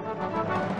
Thank you.